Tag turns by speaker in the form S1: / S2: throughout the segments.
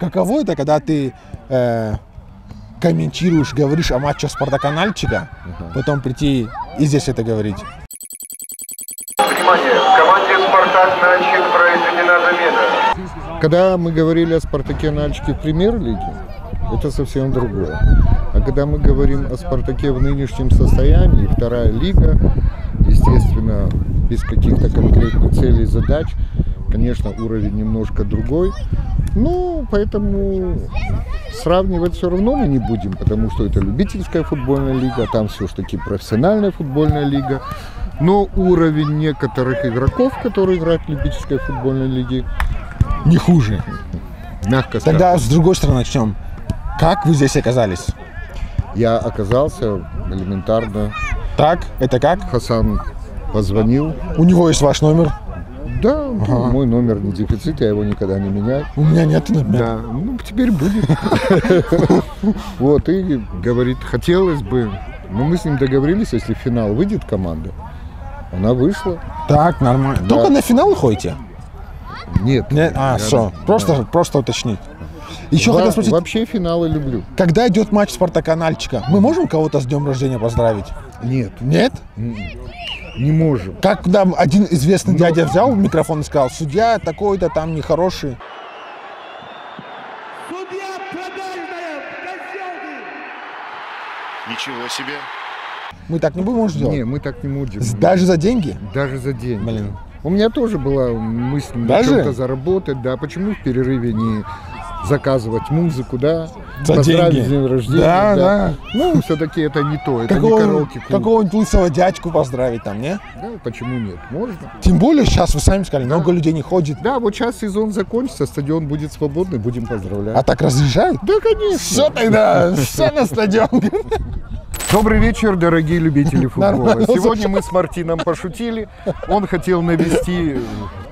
S1: Каково это, когда ты э, комментируешь, говоришь о матче Спартака Нальчика, потом прийти и здесь это говорить?
S2: Внимание! В команде «Спартак» Нальчик произведена замена.
S3: Когда мы говорили о «Спартаке» Нальчике в премьер-лиге, это совсем другое. А когда мы говорим о «Спартаке» в нынешнем состоянии, вторая лига, естественно, без каких-то конкретных целей и задач, конечно, уровень немножко другой. Ну, поэтому сравнивать все равно мы не будем, потому что это любительская футбольная лига, там все-таки профессиональная футбольная лига. Но уровень некоторых игроков, которые играют в любительской футбольной лиге,
S1: Не хуже.
S3: мягко скажем.
S1: Тогда с другой стороны начнем. Как вы здесь оказались?
S3: Я оказался элементарно.
S1: Так, это как?
S3: Хасан позвонил.
S1: У него есть ваш номер?
S3: Да, ну, мой номер не дефицит, я его никогда не меняю.
S1: У меня нет номера.
S3: Да, ну теперь будет. Вот, и говорит, хотелось бы, но мы с ним договорились, если в финал выйдет команда, она вышла.
S1: Так, нормально. Только на финал ходите?
S3: Нет.
S1: Нет? А, все. Просто, просто уточнить. Еще
S3: Во-
S1: хотел спросить,
S3: Вообще финалы люблю.
S1: когда идет матч Спартака Нальчика, мы можем кого-то с днем рождения поздравить?
S3: Нет,
S1: Нет?
S3: Не можем.
S1: Как нам один известный дядя взял микрофон и сказал, судья такой-то там нехороший.
S4: Судья продажная!
S5: Ничего себе.
S1: Мы так не будем сделать?
S3: Не, мы так не будем.
S1: Даже за деньги?
S3: Даже за день.
S1: Блин.
S3: У меня тоже была мысль на
S1: Даже?
S3: чем-то заработать, да. Почему в перерыве не заказывать музыку, да?
S1: За
S3: Поздравить
S1: деньги.
S3: днем рождения.
S1: Да, да.
S3: Ну, все-таки это не то, это не
S1: Какого-
S3: караоке клуб.
S1: Какого-нибудь лысого дядьку поздравить там, не?
S3: Да, почему нет? Можно.
S1: Тем более сейчас, вы сами сказали, много людей не ходит.
S3: Да, вот сейчас сезон закончится, стадион будет свободный, будем поздравлять.
S1: А так разрешают?
S3: Да, конечно.
S1: Все тогда, все на стадион.
S3: Добрый вечер, дорогие любители футбола. Сегодня мы с Мартином пошутили. Он хотел навести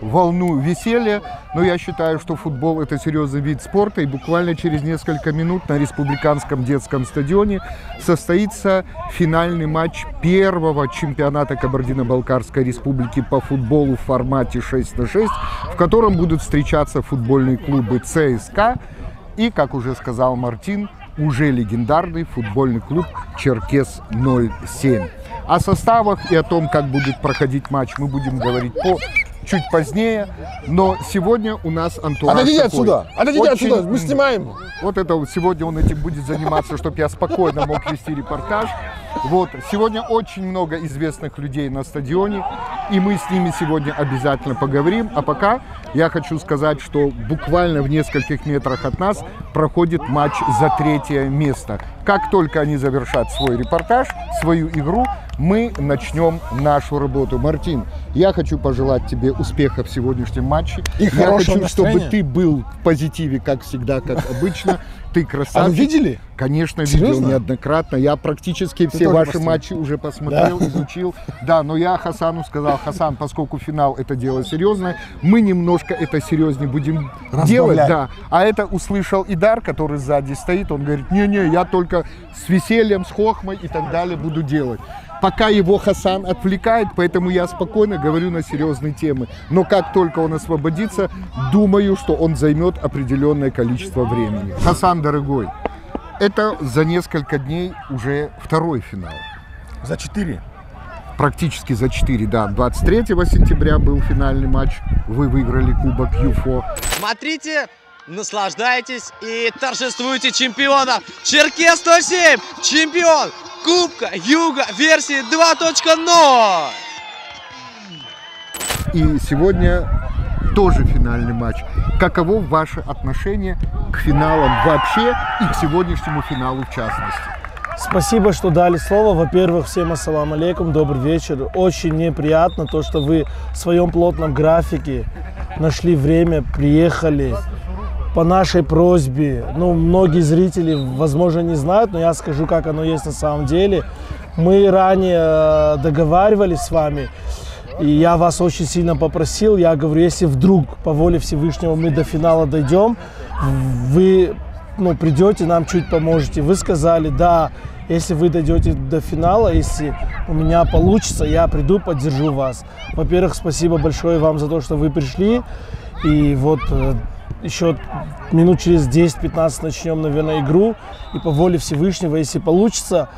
S3: волну веселья, но я считаю, что футбол это серьезный вид спорта, и буквально через несколько минут на республиканском детском стадионе состоится финальный матч первого чемпионата Кабардино-Балкарской республики по футболу в формате 6 на 6, в котором будут встречаться футбольные клубы ЦСКА и, как уже сказал Мартин, уже легендарный футбольный клуб Черкес 07. О составах и о том, как будет проходить матч, мы будем говорить по чуть позднее. Но сегодня у нас антураж
S1: Отойдите
S3: такой.
S1: отсюда, отойдите
S3: Очень-
S1: отсюда, мы снимаем.
S3: Вот это вот сегодня он этим будет заниматься, чтобы я спокойно мог вести репортаж. Вот, сегодня очень много известных людей на стадионе, и мы с ними сегодня обязательно поговорим. А пока я хочу сказать, что буквально в нескольких метрах от нас проходит матч за третье место. Как только они завершат свой репортаж, свою игру, мы начнем нашу работу. Мартин, я хочу пожелать тебе успеха в сегодняшнем матче.
S1: И
S3: я хочу, чтобы
S1: настроения.
S3: ты был в позитиве, как всегда, как обычно. Ты
S1: А вы
S3: красавчик.
S1: видели?
S3: Конечно,
S1: Серьезно?
S3: видел неоднократно. Я практически все
S1: тоже
S3: ваши
S1: посмотрел?
S3: матчи уже посмотрел, изучил. Да, но я Хасану сказал, Хасан, поскольку финал это дело серьезное, мы немножко это серьезнее будем
S1: Разбавлять.
S3: делать. Да. А это услышал Идар, который сзади стоит. Он говорит, не-не, я только с весельем, с хохмой и так далее буду делать. Пока его Хасан отвлекает, поэтому я спокойно говорю на серьезные темы. Но как только он освободится, думаю, что он займет определенное количество времени. Хасан, дорогой, это за несколько дней уже второй финал.
S1: За четыре.
S3: Практически за 4, да. 23 сентября был финальный матч. Вы выиграли Кубок ЮФО.
S6: Смотрите, наслаждайтесь и торжествуйте чемпиона. Черкес 107, чемпион Кубка Юга версии 2.0.
S3: И сегодня тоже финальный матч. Каково ваше отношение к финалам вообще и к сегодняшнему финалу в частности?
S7: Спасибо, что дали слово. Во-первых, всем ассаламу алейкум, добрый вечер. Очень мне приятно то, что вы в своем плотном графике нашли время, приехали по нашей просьбе. Ну, многие зрители, возможно, не знают, но я скажу, как оно есть на самом деле. Мы ранее э, договаривались с вами, и я вас очень сильно попросил. Я говорю, если вдруг по воле Всевышнего мы до финала дойдем, вы ну, придете, нам чуть поможете. Вы сказали, да, если вы дойдете до финала, если у меня получится, я приду, поддержу вас. Во-первых, спасибо большое вам за то, что вы пришли. И вот э, еще минут через 10-15 начнем, наверное, игру. И по воле Всевышнего, если получится,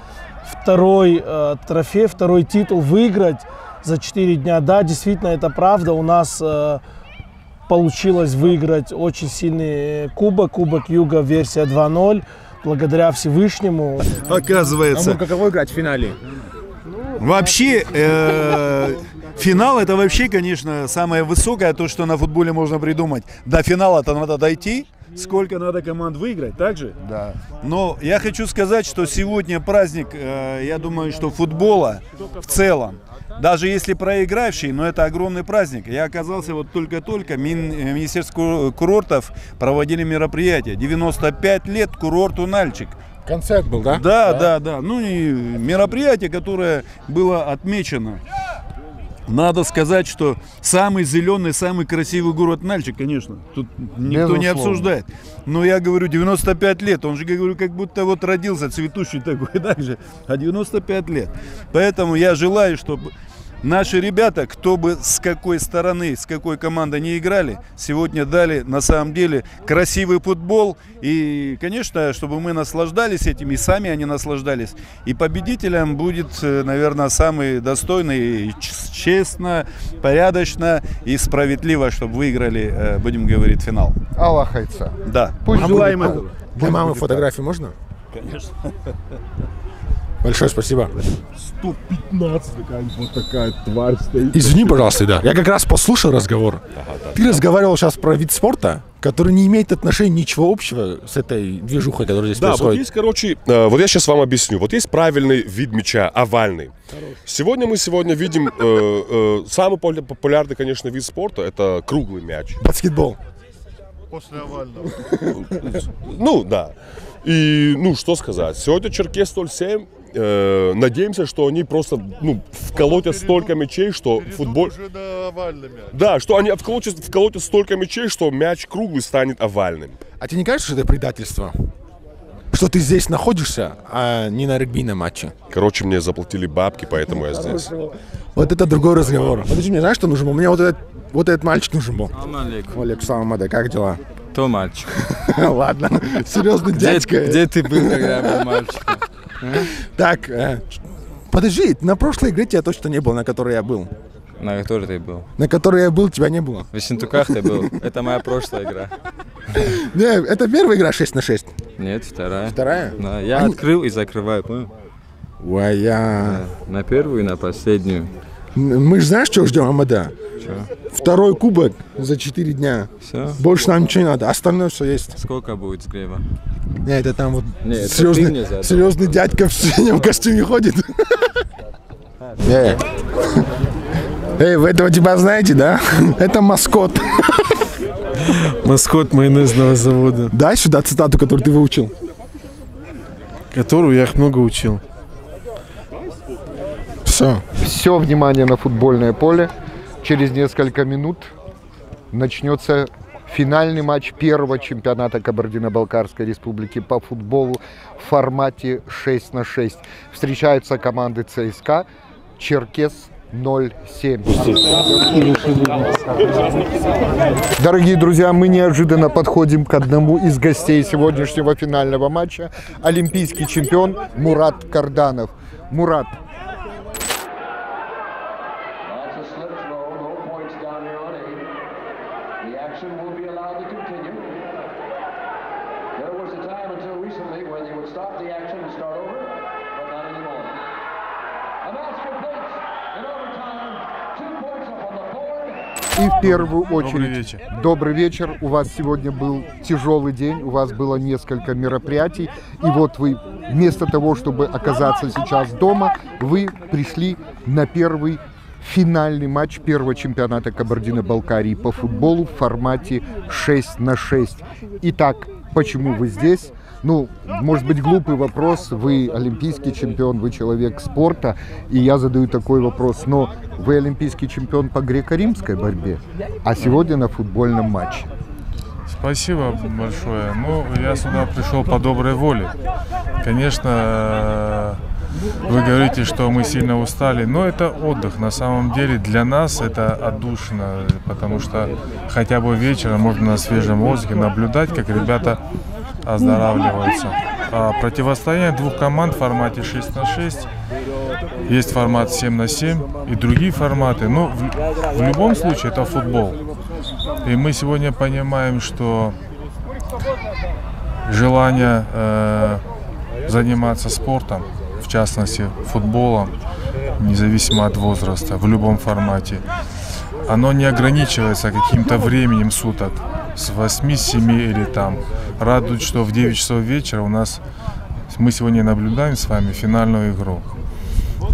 S7: второй э, трофей, второй титул выиграть за 4 дня. Да, действительно, это правда. У нас э, получилось выиграть очень сильный кубок, Кубок Юга версия 2.0, благодаря Всевышнему.
S5: Оказывается.
S1: каково играть в финале?
S5: Вообще, э, финал это вообще, конечно, самое высокое, то, что на футболе можно придумать. До финала-то надо дойти. Сколько надо команд выиграть, так же?
S3: Да.
S5: Но я хочу сказать, что сегодня праздник, э, я думаю, что футбола в целом. Даже если проигравший, но это огромный праздник. Я оказался вот только-только, Мин- Министерство курортов проводили мероприятие. 95 лет курорту Нальчик.
S1: Концерт был, да?
S5: Да, да, да. Ну и мероприятие, которое было отмечено. Надо сказать, что самый зеленый, самый красивый город Нальчик, конечно. Тут никто не
S3: Безусловно.
S5: обсуждает. Но я говорю, 95 лет. Он же, говорю, как будто вот родился цветущий такой, так же. А 95 лет. Поэтому я желаю, чтобы наши ребята, кто бы с какой стороны, с какой командой не играли, сегодня дали на самом деле красивый футбол. И, конечно, чтобы мы наслаждались этим, и сами они наслаждались. И победителем будет, э, наверное, самый достойный, честно, порядочно и справедливо, чтобы выиграли, э, будем говорить, финал.
S3: Аллах Айца.
S5: Да.
S3: Пусть
S5: Желаем этого.
S1: Для мамы фотографии можно?
S5: Конечно.
S1: Большое спасибо.
S8: 115 такая вот такая тварь стоит.
S1: Извини, пожалуйста, да. Я как раз послушал разговор. Ты разговаривал сейчас про вид спорта, который не имеет отношения ничего общего с этой движухой, которая здесь
S8: Да, вот
S1: происходит.
S8: есть, короче, э, вот я сейчас вам объясню. Вот есть правильный вид мяча, овальный. Сегодня мы сегодня видим э, э, самый популя- популярный, конечно, вид спорта это круглый мяч.
S1: Баскетбол.
S8: Ну, да. И, ну, что сказать. Сегодня Черкес 07 э, надеемся, что они просто ну, вколотят столько мячей, что футбол... Да, что они вколотят, вколотят столько мячей, что мяч круглый станет овальным.
S1: А тебе не кажется, что это предательство? Что ты здесь находишься, а не на регбийном матче?
S8: Короче, мне заплатили бабки, поэтому я здесь.
S1: Вот это другой разговор. Подожди, мне знаешь, что нужен был? Мне вот этот, вот этот мальчик нужен был. Олег Саламада, как дела?
S9: Кто мальчик?
S1: Ладно, серьезный
S9: Где,
S1: дядька.
S9: где ты был, когда я был мальчиком?
S1: Так, э, подожди, на прошлой игре тебя точно не было, на которой я был.
S9: На которой ты был?
S1: На которой я был, тебя не было.
S9: В Ессентуках ты был. Это моя прошлая игра.
S1: Не, это первая игра 6 на 6.
S9: Нет, вторая.
S1: Вторая?
S9: Да, я
S1: Они-
S9: открыл и закрываю, понял?
S1: Ой, я...
S9: На первую и на последнюю.
S1: Мы же знаешь, что ждем, Амада?
S9: Чё?
S1: Второй кубок за 4 дня.
S9: Все?
S1: Больше нам ничего не надо, остальное все есть.
S9: Сколько будет сгрева?
S1: Не, это там вот
S9: Не, это
S1: серьезный,
S9: задал.
S1: серьезный дядька в синем костюме ходит. Эй, Эй, вы этого тебя знаете, да? Это маскот.
S7: Маскот майонезного завода,
S1: Дай сюда цитату, которую ты выучил.
S7: которую я их много учил.
S1: Все.
S3: Все внимание на футбольное поле. Через несколько минут начнется финальный матч первого чемпионата Кабардино-Балкарской республики по футболу в формате 6 на 6. Встречаются команды ЦСКА, Черкес 07. Дорогие друзья, мы неожиданно подходим к одному из гостей сегодняшнего финального матча. Олимпийский чемпион Мурат Карданов. Мурат, И в первую очередь, добрый вечер. У вас сегодня был тяжелый день, у вас было несколько мероприятий, и вот вы вместо того, чтобы оказаться сейчас дома, вы пришли на первый финальный матч первого чемпионата Кабардино-Балкарии по футболу в формате 6 на 6. Итак, почему вы здесь? Ну, может быть, глупый вопрос. Вы олимпийский чемпион, вы человек спорта, и я задаю такой вопрос. Но вы олимпийский чемпион по греко-римской борьбе, а сегодня на футбольном матче.
S10: Спасибо большое. Ну, я сюда пришел по доброй воле. Конечно, Вы говорите, что мы сильно устали, но это отдых. На самом деле для нас это отдушина, потому что хотя бы вечером можно на свежем воздухе наблюдать, как ребята оздоравливаются. А противостояние двух команд в формате 6 на 6 есть формат 7 на 7 и другие форматы. Но в, в любом случае это футбол. И мы сегодня понимаем, что желание э, заниматься спортом, в частности футболом, независимо от возраста, в любом формате, оно не ограничивается каким-то временем суток с 8-7 или там. Радует, что в 9 часов вечера у нас мы сегодня наблюдаем с вами финальную игру.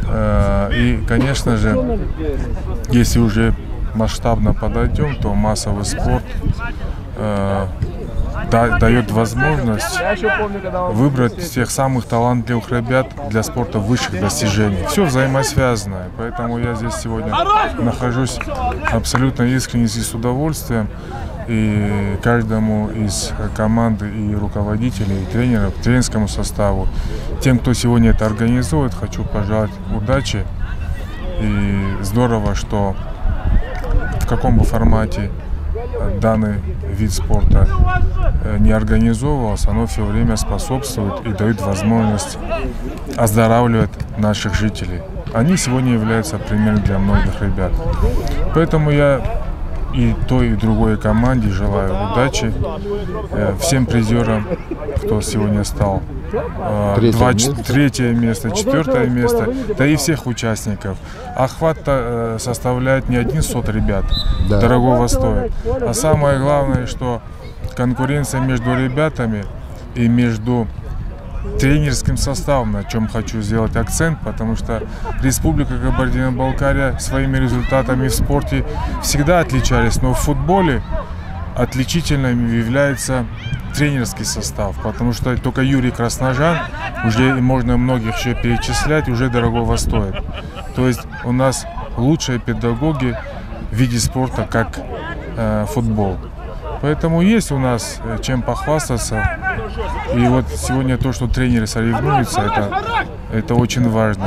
S10: Э, И, конечно же, если уже масштабно подойдем, то массовый спорт э, да- дает возможность выбрать тех самых талантливых ребят для спорта высших достижений. Все взаимосвязано, поэтому я здесь сегодня нахожусь абсолютно искренне и с удовольствием. И каждому из команды и руководителей, и тренеров, тренерскому составу, тем, кто сегодня это организует, хочу пожелать удачи. И здорово, что в каком бы формате данный вид спорта э, не организовывался, оно все время способствует и дает возможность оздоравливать наших жителей. Они сегодня являются примером для многих ребят. Поэтому я и той, и другой команде желаю удачи. Э, Всем призерам, кто сегодня стал э,
S1: Третье
S10: два-
S1: место.
S10: третье место, четвертое место, да и всех участников. Охват э, составляет не один сот ребят,
S1: Да.
S10: дорогого стоит. А самое главное, что конкуренция между ребятами и между тренерским составом, на чем хочу сделать акцент, потому что Республика Кабардино-Балкария своими результатами в спорте всегда отличались, но в футболе отличительным является тренерский состав, потому что только Юрий Красножан, уже можно многих еще перечислять, уже дорогого стоит. То есть у нас лучшие педагоги в виде спорта, как э, футбол. Поэтому есть у нас э, чем похвастаться. И вот сегодня то, что тренеры соревнуются, это, это очень важно.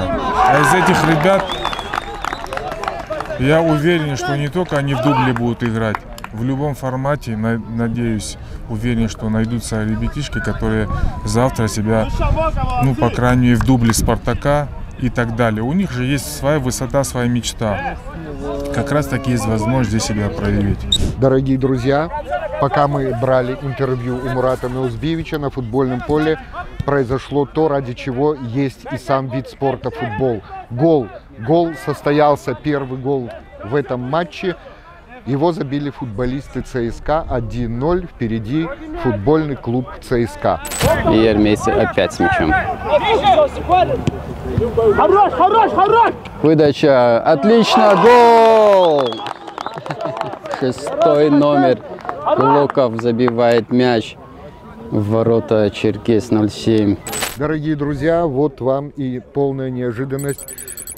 S10: А из этих ребят я уверен, что не только они в дубле будут играть, в любом формате, на- надеюсь, уверен, что найдутся ребятишки, которые завтра себя, ну, по крайней мере, в дубле Спартака и так далее. У них же есть своя высота, своя мечта. Как раз таки есть возможность здесь себя проявить.
S3: Дорогие друзья, пока мы брали интервью у Мурата Меузбевича на футбольном поле, произошло то, ради чего есть и сам вид спорта футбол. Гол. Гол состоялся, первый гол в этом матче. Его забили футболисты ЦСКА 1-0. Впереди футбольный клуб ЦСКА.
S11: И армейцы опять с мячом.
S4: Хорош, хорош, хорош!
S11: Выдача. Отлично. Гол! Шестой номер. Локов забивает мяч в ворота Черкес 07.
S3: Дорогие друзья, вот вам и полная неожиданность.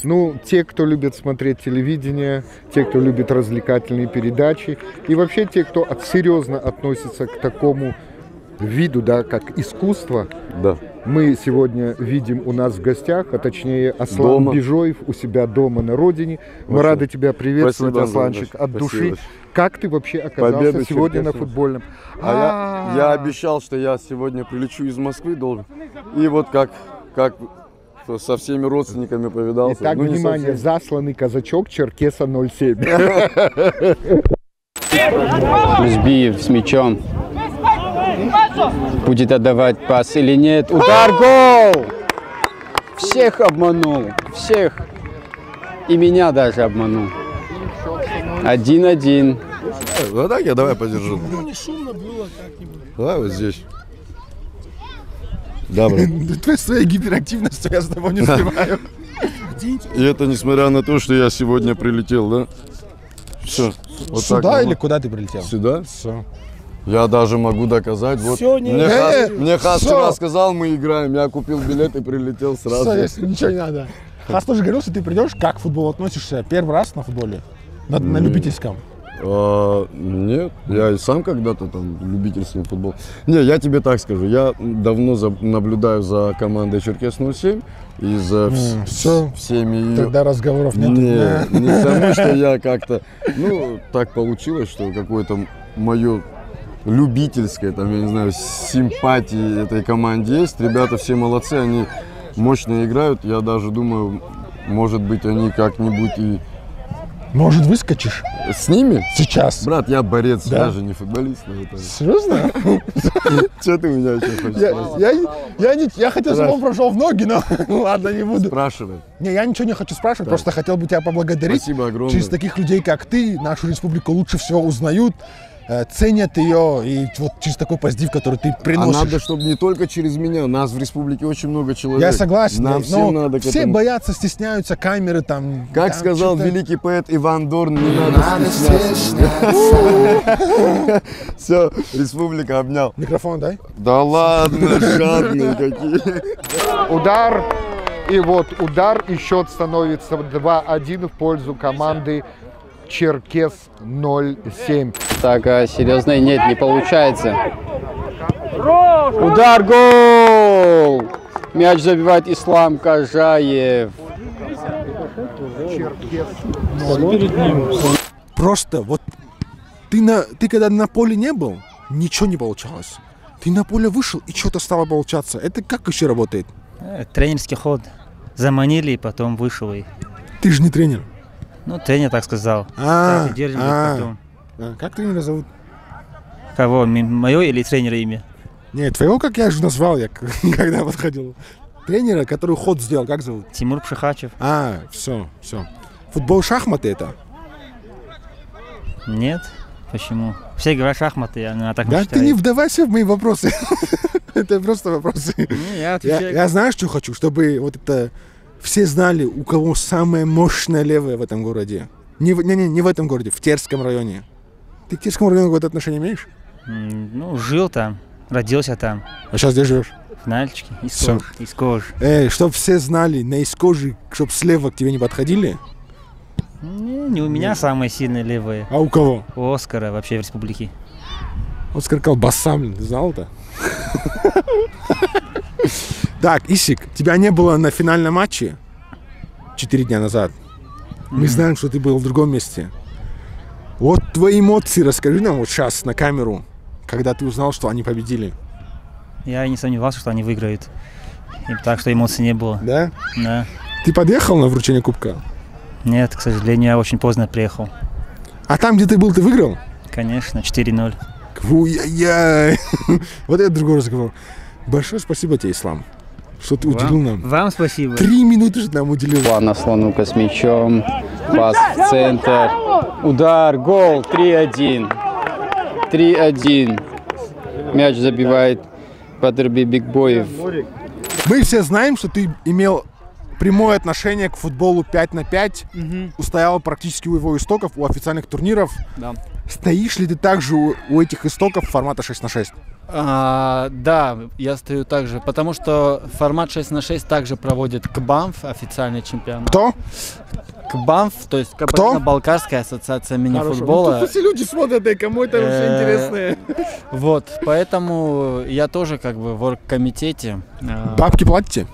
S3: Ну, те, кто любит смотреть телевидение, те, кто любит развлекательные передачи, и вообще те, кто серьезно относится к такому виду, да, как искусство,
S12: Да.
S3: Мы сегодня видим у нас в гостях, а точнее Аслан
S12: Дома.
S3: Бежоев у себя дома на родине. Мы
S12: Очень.
S3: рады тебя приветствовать,
S12: Спасибо,
S3: Асланчик, от души.
S12: спасибо.
S3: Как ты вообще оказался
S12: Победа
S3: сегодня на футбольном?
S12: А я, я обещал, что я сегодня прилечу из Москвы должен. И вот как, как со всеми родственниками повидался.
S3: Итак,
S12: Ну,
S3: внимание,
S12: совсем.
S3: засланный казачок Черкеса 07.
S11: Узбиев с мячом. Будет отдавать пас или нет. Удар, гол! Всех обманул. Всех. И меня даже обманул. Один-один.
S12: Ну так я давай подержу.
S7: Ну, не шумно было как-нибудь.
S12: Давай вот здесь. Да, брат.
S1: Ты своей гиперактивностью я с тобой не успеваю.
S12: И это несмотря на то, что я сегодня прилетел, да? Все.
S1: Сюда или куда ты прилетел?
S12: Сюда?
S1: Все.
S12: Я даже могу доказать. Вот
S1: не-
S12: мне, Хас, мне Хас вчера сказал, мы играем. Я купил билет и прилетел сразу.
S1: Все, если ничего не надо. Хас тоже говорил, что ты придешь, как к футболу относишься? Первый раз на футболе? На, на любительском?
S12: А, нет, я и сам когда-то там любительский футбол. Не, я тебе так скажу, я давно за- наблюдаю за командой Черкес 07 и за вс-
S1: М, всё.
S12: всеми ее...
S1: Тогда разговоров нет.
S12: Не, не потому что я как-то, ну, так получилось, что какое-то мое любительское, там, я не знаю, симпатии этой команде есть. Ребята все молодцы, они мощно играют. Я даже думаю, может быть, они как-нибудь и
S1: Может, выскочишь?
S12: с ними?
S1: Сейчас.
S12: Брат, я борец,
S1: Да.
S12: я же не футболист. это.
S1: Серьезно?
S12: Что ты меня еще хочешь
S1: Я, не, я хотел, чтобы он прошел в ноги, но ну ладно, не буду.
S12: Спрашивай.
S1: Не, я ничего не хочу спрашивать, просто хотел бы тебя поблагодарить.
S12: Спасибо огромное.
S1: Через таких людей, как ты, нашу республику лучше всего узнают, ценят ее, и вот через такой позитив, который ты
S12: А
S1: приносишь.
S12: надо, чтобы не только через меня. Нас в республике очень много человек.
S1: Я согласен,
S12: Нам всем надо к
S1: все
S12: этому.
S1: боятся, стесняются камеры там.
S12: Как
S1: там
S12: сказал великий поэт Иван Дорн, не надо стесняться. Все, республика обнял.
S1: Микрофон дай.
S12: Да ладно, жадные какие.
S3: Удар. И вот удар, и счет становится 2-1 в пользу команды Черкес 07.
S11: Так, а серьезно, нет, не получается. Удар, гол! Мяч забивает Ислам Кажаев.
S1: Просто вот ты, на, ты когда на поле не был, ничего не получалось. Ты на поле вышел, и что-то стало получаться. Это как еще работает?
S13: Э, Тренерский ход. Заманили, и потом вышел. И...
S1: Ты же не тренер.
S13: Ну, тренер так сказал.
S1: А,
S13: Так, держим
S1: а.
S13: потом.
S1: А, Как тренера зовут?
S13: Кого? Мое или тренера имя?
S1: Нет, твоего, как я же назвал, я когда подходил. Тренера, который ход сделал, как зовут?
S13: Тимур Пшихачев.
S1: А, все, все. Футбол шахматы это?
S13: Нет. Почему? Все говорят шахматы, я, ну, я так не
S1: Да,
S13: считаю.
S1: ты не вдавайся в мои вопросы. Это просто вопросы.
S13: я
S1: Я
S13: отвечаю.
S1: я знаешь, что хочу? Чтобы вот это все знали, у кого самое мощное левое в этом городе. Не, не, не, не в этом городе, в Терском районе. Ты к Терскому району какое-то отношение имеешь?
S13: Ну, жил там, родился там.
S1: А сейчас где живешь?
S13: В Нальчике, из
S1: Всё.
S13: кожи. Из кожи.
S1: Эй, чтоб все знали, на из кожи, чтоб слева к тебе не подходили.
S13: Не, не у меня самые сильные левые.
S1: А у кого?
S13: У Оскара вообще в республике.
S1: Оскар колбаса, блин, ты знал это? Так, Исик, тебя не было на финальном матче четыре дня назад. Мы знаем, что ты был в другом месте. Вот твои эмоции расскажи нам вот сейчас на камеру, когда ты узнал, что они победили.
S13: Я не сомневался, что они выиграют. И так что эмоций не было.
S1: Да?
S13: Да.
S1: Ты подъехал на вручение кубка?
S13: Нет, к сожалению, я очень поздно приехал.
S1: А там, где ты был, ты выиграл?
S13: Конечно, 4-0.
S1: Уй-яй-яй. Вот это другой разговор. Большое спасибо тебе, Ислам, что ты уделил нам.
S13: Вам спасибо.
S1: Три минуты же нам уделил.
S11: Плана Слонука с мячом. Пас в центр. Удар, гол. 3-1. 3-1. Мяч забивает Патерби Бигбоев.
S1: Мы все знаем, что ты имел прямое отношение к футболу 5 на 5, устоял практически у его истоков, у официальных турниров.
S14: Да.
S1: Стоишь ли ты также у, у этих истоков формата 6 на 6?
S14: А, да, я стою также, потому что формат 6 на 6 также проводит КБАМФ, официальный чемпионат.
S1: Кто?
S14: КБАМФ, то есть Кабардино-Балкарская ассоциация мини-футбола.
S1: Ну, все люди смотрят, и кому это вообще
S14: Э,
S1: интересно.
S14: Вот, поэтому я тоже как бы в оргкомитете. а,
S1: Бабки платите?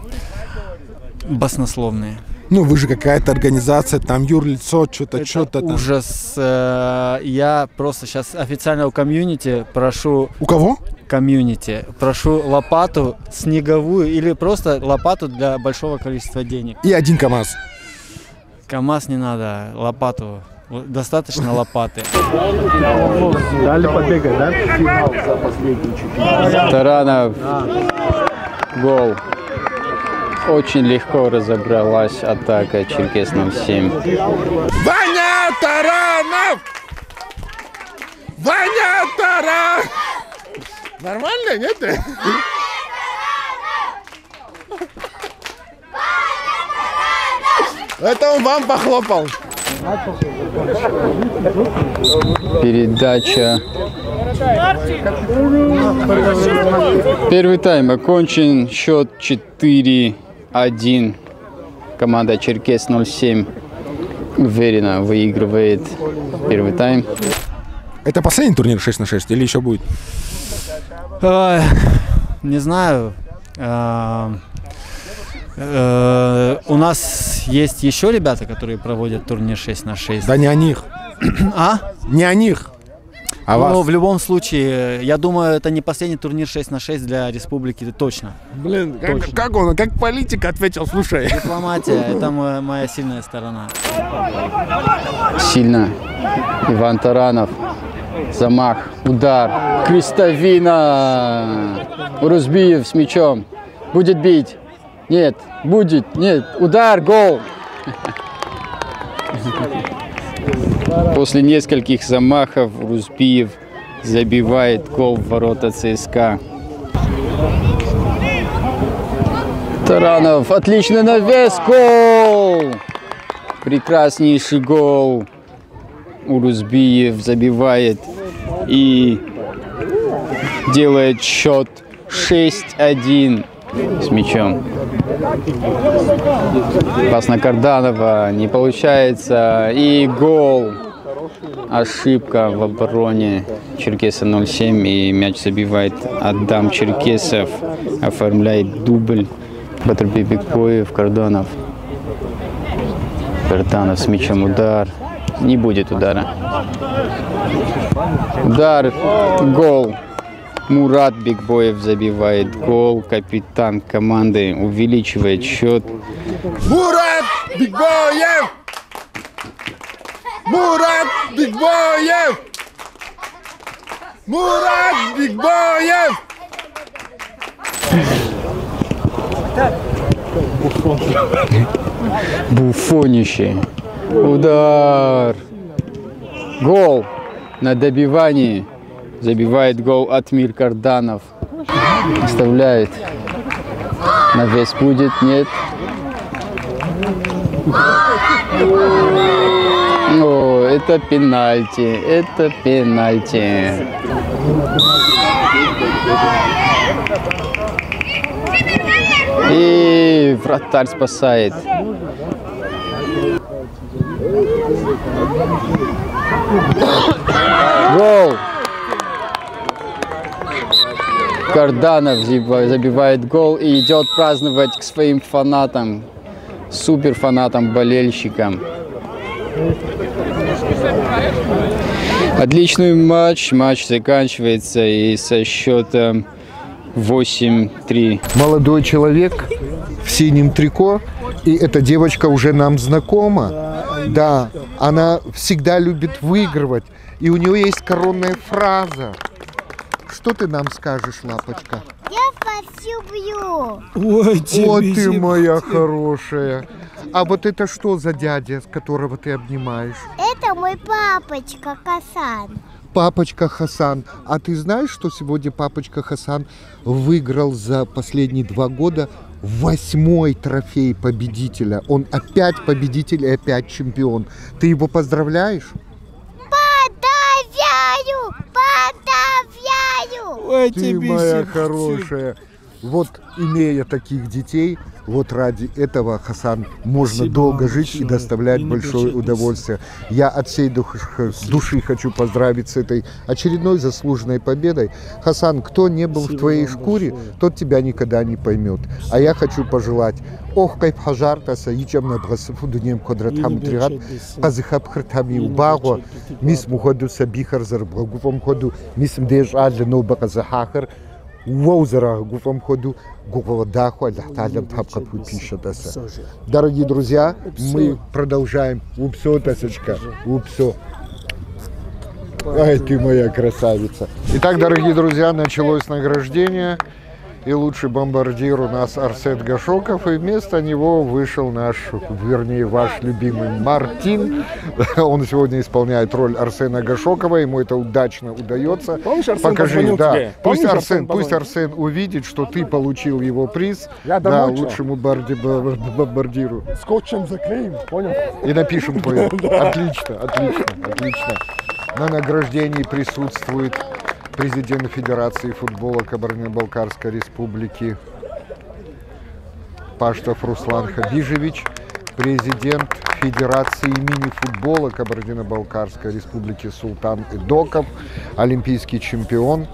S14: Баснословные.
S1: Ну, вы же какая-то организация, там юрлицо, что-то, что-то там.
S14: ужас. Э, Я просто сейчас официально у комьюнити прошу...
S1: У кого?
S14: Комьюнити. Прошу лопату снеговую или просто лопату для большого количества денег.
S1: И один КАМАЗ.
S14: КАМАЗ не надо, лопату. Достаточно лопаты.
S4: Дали побегать, да? Финал за последние
S11: Таранов. Гол. Очень легко разобралась атака Черкес 07.
S1: Ваня Таранов! Ваня Таранов! Нормально, нет? Это он вам похлопал.
S11: Передача. Первый тайм окончен. Счет 4-1. Команда Черкес 07 уверенно выигрывает первый тайм.
S1: Это последний турнир 6 на 6 или еще будет?
S14: Не знаю. А, э, у нас есть еще ребята, которые проводят турнир 6 на 6.
S1: Да не о них.
S14: А?
S1: Не о них. А
S14: ну,
S1: вас?
S14: в любом случае, я думаю, это не последний турнир 6 на 6 для республики, это точно.
S1: Блин, как,
S14: Точно.
S1: как он, как политик ответил, слушай.
S14: Дипломатия – это моя, моя сильная сторона.
S11: Сильно. Иван Таранов. Замах. Удар. Крестовина. Урузбиев с мячом. Будет бить. Нет. Будет. Нет. Удар. Гол. После нескольких замахов Рузбиев забивает гол в ворота ЦСКА. Таранов, отличный навес, гол! Прекраснейший гол. Урузбиев забивает и делает счет 6-1 с мячом. Пас на Карданова не получается. И гол. Ошибка в обороне Черкеса 0-7. И мяч забивает Адам Черкесов. Оформляет дубль. Батрби Бекбоев, Карданов. Карданов с мячом удар. Не будет удара. Удар. Гол. Мурат Бигбоев забивает гол. Капитан команды увеличивает счет.
S1: Мурат Бигбоев! Мурат Бигбоев! Мурат Бигбоев!
S11: Буфонище. Удар. Гол. На добивании. Забивает гол Атмир Карданов. Оставляет. Навес будет, нет. О, это пенальти, это пенальти. И вратарь спасает. Гол! Карданов заби- забивает гол и идет праздновать к своим фанатам, супер фанатам, болельщикам. Отличный матч. Матч заканчивается и со счетом 8-3.
S3: Молодой человек в синем трико, и эта девочка уже нам знакома. Да, она всегда любит выигрывать, и у нее есть коронная фраза. Что ты нам скажешь, лапочка?
S15: Я вас люблю.
S3: Ой,
S15: тебе
S3: ты моя хорошая. А вот это что за дядя, которого ты обнимаешь?
S15: Это мой папочка Касан.
S3: Папочка Хасан. А ты знаешь, что сегодня папочка Хасан выиграл за последние два года восьмой трофей победителя? Он опять победитель и опять чемпион. Ты его поздравляешь?
S15: Поздравляю! Поздравляю!
S3: Ты моя хорошая. Вот имея таких детей, вот ради этого, Хасан, можно
S7: Спасибо
S3: долго
S7: вам
S3: жить и доставлять
S7: И
S3: большое удовольствие. Я от всей души хочу поздравить с этой очередной заслуженной победой. Хасан, кто не был в
S7: Спасибо
S3: твоей
S7: вам
S3: шкуре,
S7: большое.
S3: тот тебя никогда не поймет. А я хочу пожелать. Ох, кайф хажартаса, ичам на брасыфу дунем квадратам тригат, казыхап хртами убаго, мис муходу сабихар зарбрагуфам ходу, мис мдеж адле ноба казахахар, Уоузера гуфам ходу, гуфава даху, аллахталям тапка пиша таса. Дорогие друзья, мы продолжаем. Упсо, тасочка, упсо. Ай, ты моя красавица. Итак, дорогие друзья, началось награждение. И лучший бомбардир у нас Арсет Гашоков. И вместо него вышел наш, вернее, ваш любимый Мартин. Он сегодня исполняет роль Арсена Гашокова. Ему это удачно удается.
S1: Помнишь, Арсен
S3: Покажи, да.
S1: тебе?
S3: Пусть
S1: Помнишь,
S3: Арсен,
S1: Арсен
S3: пусть? Арсен увидит, что ты получил его приз.
S1: Я
S3: да, лучшему барди- бомбардиру.
S1: Скотчем заклеим, понял?
S3: И напишем.
S1: Да.
S3: Отлично, отлично, отлично. На награждении присутствует президент Федерации футбола Кабардино-Балкарской республики Паштов Руслан Хабижевич, президент Федерации мини-футбола Кабардино-Балкарской республики Султан Идоков, олимпийский чемпион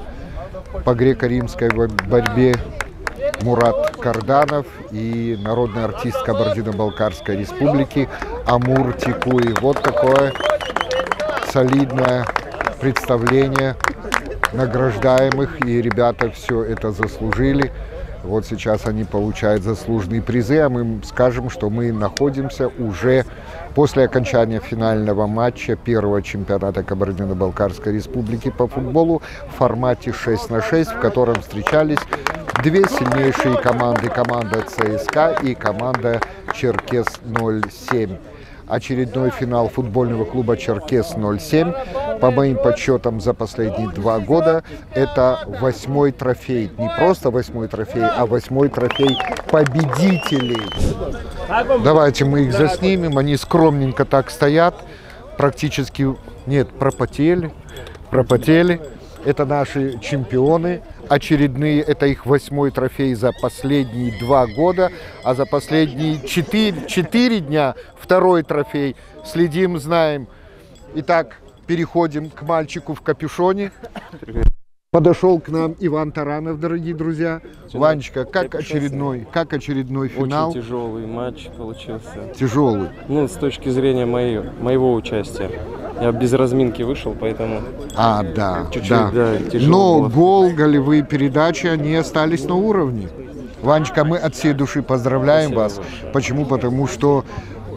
S3: по греко-римской бо- борьбе Мурат Карданов и народный артист Кабардино-Балкарской республики Амур Тикуи. Вот такое солидное представление награждаемых, и ребята все это заслужили. Вот сейчас они получают заслуженные призы, а мы им скажем, что мы находимся уже после окончания финального матча первого чемпионата Кабардино-Балкарской республики по футболу в формате 6 на 6, в котором встречались две сильнейшие команды, команда ЦСКА и команда Черкес-07 очередной финал футбольного клуба «Черкес-07». По моим подсчетам за последние два года это восьмой трофей. Не просто восьмой трофей, а восьмой трофей победителей. Давайте мы их заснимем. Они скромненько так стоят. Практически, нет, пропотели. Пропотели. Это наши чемпионы очередные, это их восьмой трофей за последние два года, а за последние четыре, четыре дня второй трофей. Следим, знаем. Итак, переходим к мальчику в капюшоне. Подошел к нам Иван Таранов, дорогие друзья. Ванечка, как очередной, как очередной финал?
S16: Очень тяжелый матч получился.
S3: Тяжелый.
S16: Ну, с точки зрения моей, моего участия. Я без разминки вышел, поэтому...
S3: А, да,
S16: Чуть-чуть,
S3: да.
S16: да, тяжело
S3: Но
S16: было.
S3: гол, голевые передачи, они остались на уровне. Ванечка, мы от всей души поздравляем вас. Почему? Потому что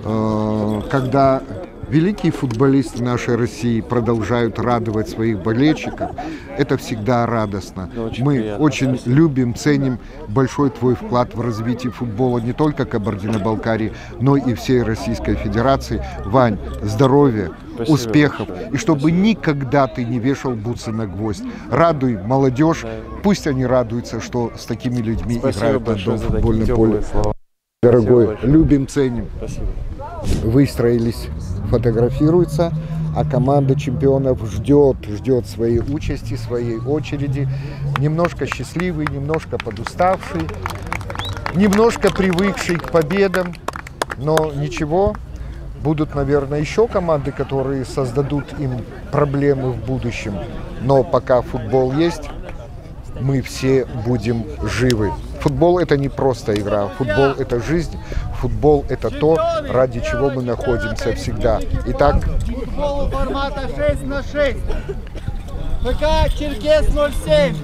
S3: э, когда великие футболисты нашей России продолжают радовать своих болельщиков, это всегда радостно. Мы
S16: приятно.
S3: очень любим, ценим большой твой вклад в развитие футбола не только Кабардино-Балкарии, но и всей Российской Федерации. Вань, здоровья,
S16: Спасибо
S3: успехов, и чтобы никогда ты не вешал бутсы на гвоздь. Радуй молодежь, пусть они радуются, что с такими людьми
S16: Спасибо
S3: играют на
S16: большое
S3: одном футбольном поле.
S16: слова.
S3: Дорогой,
S16: большое.
S3: любим, ценим.
S16: Спасибо.
S3: Выстроились, фотографируются, а команда чемпионов ждет, ждет своей участи, своей очереди. Немножко счастливый, немножко подуставший, немножко привыкший к победам, но ничего. Будут, наверное, еще команды, которые создадут им проблемы в будущем. Но пока футбол есть, мы все будем живы. Футбол это не просто игра, футбол это жизнь, футбол это то, ради чего мы находимся всегда. Итак,
S17: Футбол формата 6 на 6. ФК Черкес 07,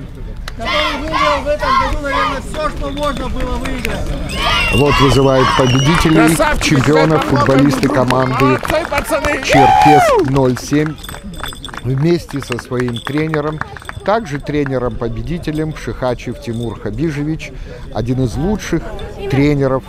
S17: который выиграл в этом году, наверное, все, что можно было выиграть.
S3: вот вызывают победителей, чемпионов, футболисты команды Черкес 07 вместе со своим тренером, также тренером-победителем Шихачев Тимур Хабижевич, один из лучших тренеров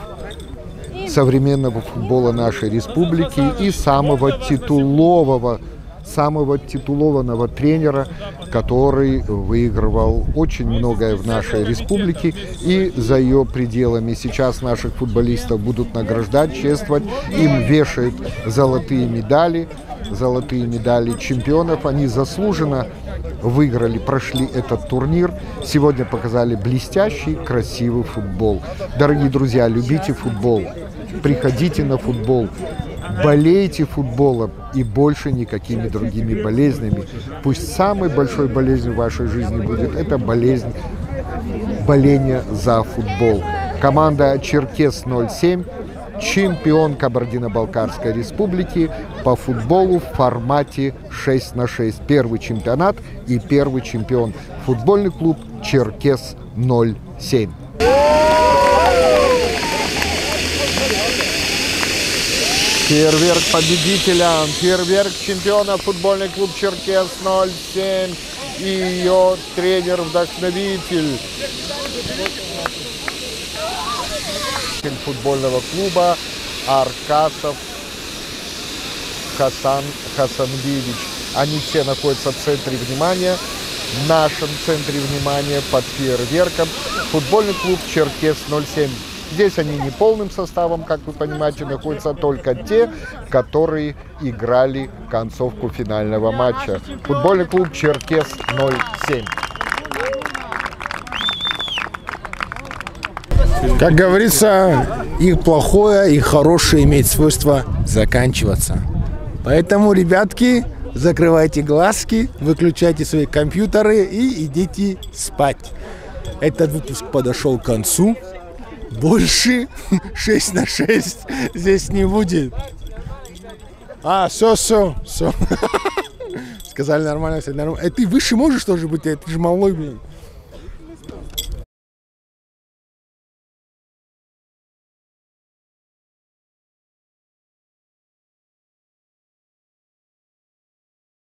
S3: современного футбола нашей республики и самого титулового самого титулованного тренера, который выигрывал очень многое в нашей республике и за ее пределами. Сейчас наших футболистов будут награждать, чествовать, им вешают золотые медали, золотые медали чемпионов. Они заслуженно выиграли, прошли этот турнир. Сегодня показали блестящий, красивый футбол. Дорогие друзья, любите футбол, приходите на футбол, болейте футболом и больше никакими другими болезнями. Пусть самой большой болезнью в вашей жизни будет это болезнь боления за футбол. Команда Черкес 07 чемпион Кабардино-Балкарской республики по футболу в формате 6 на 6. Первый чемпионат и первый чемпион. Футбольный клуб Черкес 07. Фейерверк победителя, фейерверк чемпиона футбольный клуб Черкес 07 и ее тренер-вдохновитель футбольного клуба Аркасов Хасан Хасанбиевич. Они все находятся в центре внимания, в нашем центре внимания под фейерверком. Футбольный клуб Черкес 07. Здесь они не полным составом, как вы понимаете, находятся только те, которые играли концовку финального матча. Футбольный клуб Черкес 07.
S1: Как говорится, их плохое и хорошее имеет свойство заканчиваться. Поэтому, ребятки, закрывайте глазки, выключайте свои компьютеры и идите спать. Этот выпуск подошел к концу. Больше 6 на 6 здесь не будет. А, все, все, все. Сказали нормально, все нормально. Э, ты выше можешь тоже быть, э, ты же малой, блин.